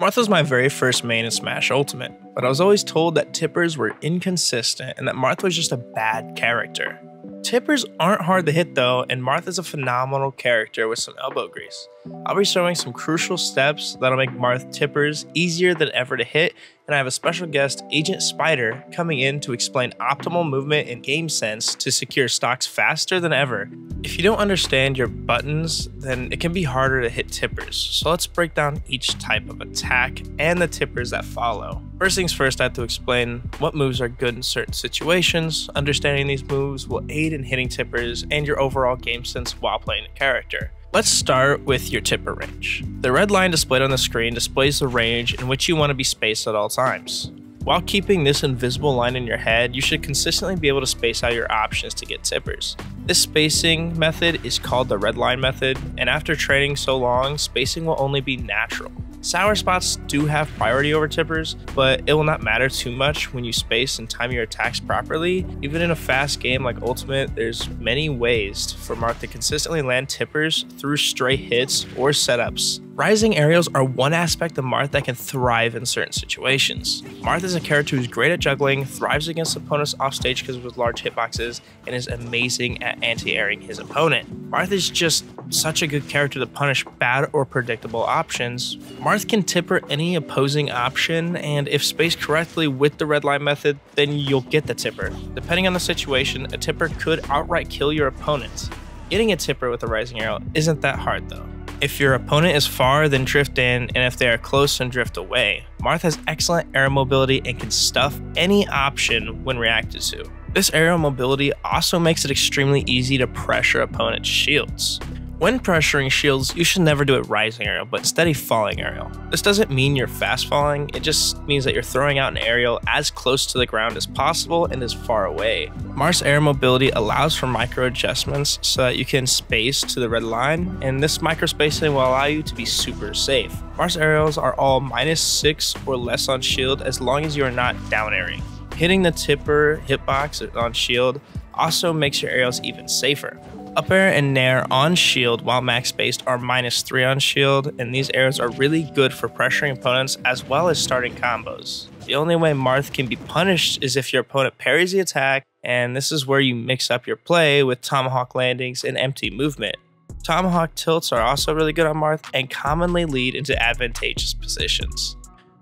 Marth was my very first main in Smash Ultimate, but I was always told that tippers were inconsistent and that Marth was just a bad character. Tippers aren't hard to hit though, and Marth is a phenomenal character with some elbow grease. I'll be showing some crucial steps that'll make Marth tippers easier than ever to hit, and I have a special guest, Aether Espyda, coming in to explain optimal movement and game sense to secure stocks faster than ever. If you don't understand your buttons, then it can be harder to hit tippers, so let's break down each type of attack and the tippers that follow. First things first, I have to explain what moves are good in certain situations. Understanding these moves will aid in hitting tippers and your overall game sense while playing a character. Let's start with your tipper range. The red line displayed on the screen displays the range in which you want to be spaced at all times. While keeping this invisible line in your head, you should consistently be able to space out your options to get tippers. This spacing method is called the red line method, and after training so long, spacing will only be natural. Sour spots do have priority over tippers, but it will not matter too much when you space and time your attacks properly. Even in a fast game like Ultimate, there's many ways for Marth to consistently land tippers through stray hits or setups. Rising aerials are one aspect of Marth that can thrive in certain situations. Marth is a character who's great at juggling, thrives against opponents offstage because of his large hitboxes, and is amazing at anti-airing his opponent. Marth is just such a good character to punish bad or predictable options. Marth can tipper any opposing option, and if spaced correctly with the red line method, then you'll get the tipper. Depending on the situation, a tipper could outright kill your opponent. Getting a tipper with a rising aerial isn't that hard though. If your opponent is far, then drift in, and if they are close, then drift away. Marth has excellent aerial mobility and can stuff any option when reacted to. This aerial mobility also makes it extremely easy to pressure opponent's shields. When pressuring shields, you should never do it rising aerial, but steady falling aerial. This doesn't mean you're fast falling, it just means that you're throwing out an aerial as close to the ground as possible and as far away. Marth's air mobility allows for micro adjustments so that you can space to the red line, and this micro spacing will allow you to be super safe. Marth's aerials are all minus 6 or less on shield as long as you are not down airing. Hitting the tipper hitbox on shield also makes your aerials even safer. Up air and nair on shield while max based are minus 3 on shield, and these arrows are really good for pressuring opponents as well as starting combos. The only way Marth can be punished is if your opponent parries the attack, and this is where you mix up your play with tomahawk landings and empty movement. Tomahawk tilts are also really good on Marth and commonly lead into advantageous positions.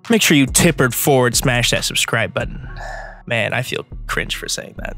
Make sure you tippered forward smash that subscribe button. Man, I feel cringe for saying that.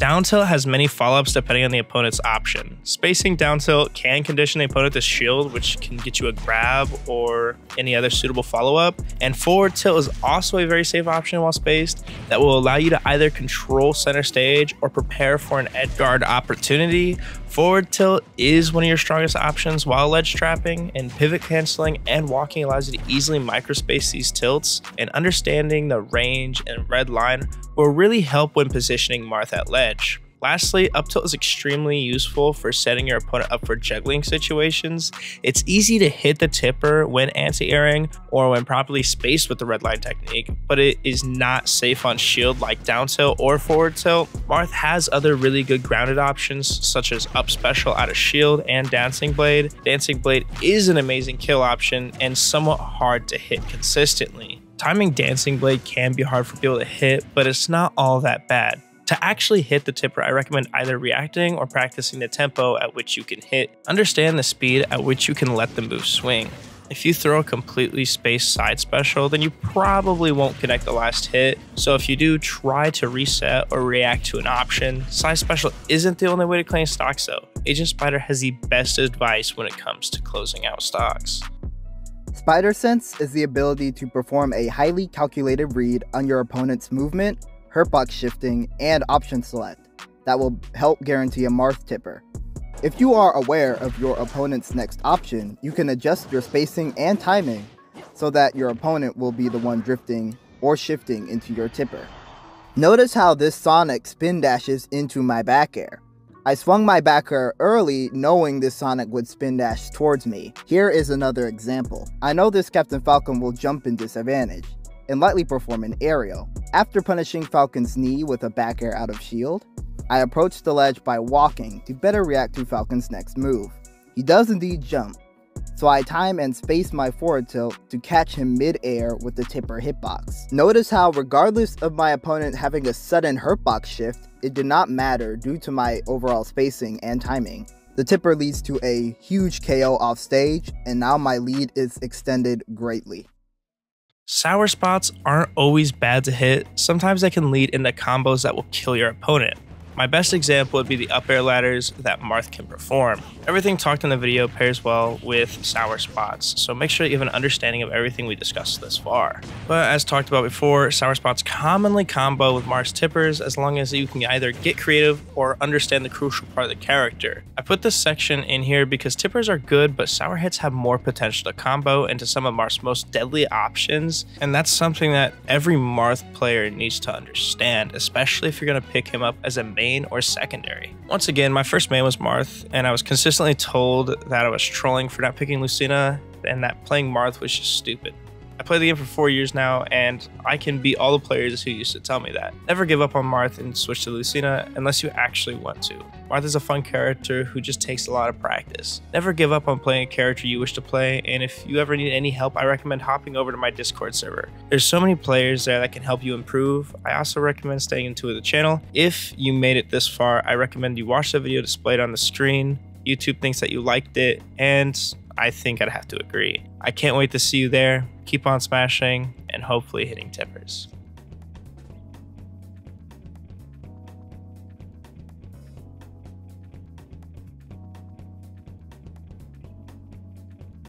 Down tilt has many follow-ups depending on the opponent's option. Spacing down tilt can condition the opponent to shield, which can get you a grab or any other suitable follow-up. And forward tilt is also a very safe option while spaced that will allow you to either control center stage or prepare for an edge guard opportunity. Forward tilt is one of your strongest options while ledge trapping, and pivot canceling and walking allows you to easily microspace these tilts, and understanding the range and red line will really help when positioning Marth at ledge. Lastly, up tilt is extremely useful for setting your opponent up for juggling situations. It's easy to hit the tipper when anti-airing or when properly spaced with the red line technique, but it is not safe on shield like down tilt or forward tilt. Marth has other really good grounded options such as up special out of shield and dancing blade. Dancing blade is an amazing kill option and somewhat hard to hit consistently. Timing Dancing Blade can be hard for people to hit, but it's not all that bad. To actually hit the tipper, I recommend either reacting or practicing the tempo at which you can hit. Understand the speed at which you can let the move swing. If you throw a completely spaced side special, then you probably won't connect the last hit. So if you do, try to reset or react to an option. Side special isn't the only way to claim stocks though. Aether Espyda has the best advice when it comes to closing out stocks. Spider Sense is the ability to perform a highly calculated read on your opponent's movement Hurtbox shifting, and option select that will help guarantee a Marth tipper. If you are aware of your opponent's next option, you can adjust your spacing and timing so that your opponent will be the one drifting or shifting into your tipper. Notice how this Sonic spin dashes into my back air. I swung my back air early knowing this Sonic would spin dash towards me. Here is another example. I know this Captain Falcon will jump in disadvantage and lightly perform an aerial. After punishing Falcon's knee with a back air out of shield, I approach the ledge by walking to better react to Falcon's next move. He does indeed jump, so I time and space my forward tilt to catch him mid-air with the tipper hitbox. Notice how regardless of my opponent having a sudden hurtbox shift, it did not matter due to my overall spacing and timing. The tipper leads to a huge KO off stage, and now my lead is extended greatly. Sour spots aren't always bad to hit, sometimes they can lead into combos that will kill your opponent. My best example would be the up air ladders that Marth can perform. Everything talked in the video pairs well with sour spots, so make sure you have an understanding of everything we discussed thus far. But as talked about before, sour spots commonly combo with Marth's tippers as long as you can either get creative or understand the crucial part of the character. I put this section in here because tippers are good, but sour hits have more potential to combo into some of Marth's most deadly options, and that's something that every Marth player needs to understand, especially if you're going to pick him up as a main main or secondary. Once again, my first main was Marth, and I was consistently told that I was trolling for not picking Lucina and that playing Marth was just stupid. I played the game for four years now, and I can beat all the players who used to tell me that. Never give up on Marth and switch to Lucina unless you actually want to. Marth is a fun character who just takes a lot of practice. Never give up on playing a character you wish to play, and if you ever need any help, I recommend hopping over to my Discord server. There's so many players there that can help you improve. I also recommend staying into the channel. If you made it this far, I recommend you watch the video displayed on the screen. YouTube thinks that you liked it, and I think I'd have to agree. I can't wait to see you there. Keep on smashing and hopefully hitting tippers.